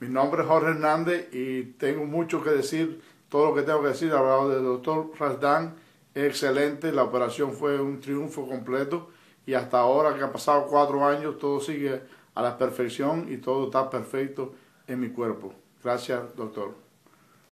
Mi nombre es Jorge Hernández y tengo mucho que decir, todo lo que tengo que decir hablado del doctor Rasdan es excelente, la operación fue un triunfo completo y hasta ahora que han pasado cuatro años todo sigue a la perfección y todo está perfecto en mi cuerpo. Gracias, doctor.